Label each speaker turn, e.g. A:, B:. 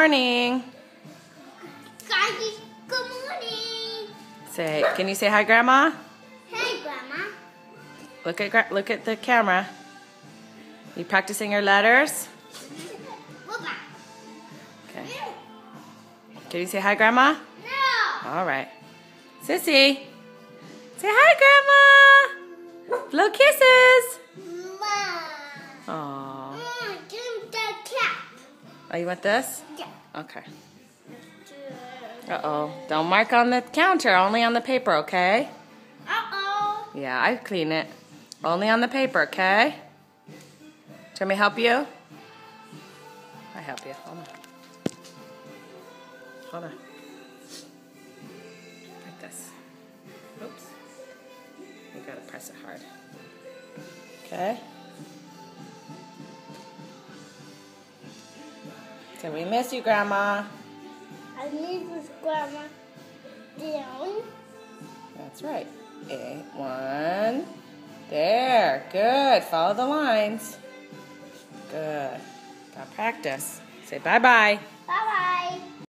A: morning.
B: Guys, good morning.
A: Say, can you say hi, Grandma?
B: Hey, Grandma.
A: Look at look at the camera. You practicing your letters? Okay. Can you say hi, Grandma?
B: No.
A: All right. Sissy, say hi, Grandma. Blow kisses.
B: Mom.
A: Aww.
B: Mom, give the cap.
A: Oh, you want this?
B: Yeah.
A: Okay. Uh-oh. Don't mark on the counter, only on the paper, okay?
B: Uh-oh.
A: Yeah, I clean it. Only on the paper, okay? Do you me help you? I help you. Hold on. Hold on. Like this. Oops. You gotta press it hard. Okay? So we miss you, Grandma.
B: I miss this Grandma down.
A: That's right. A one. There. Good. Follow the lines. Good. Got practice. Say bye bye.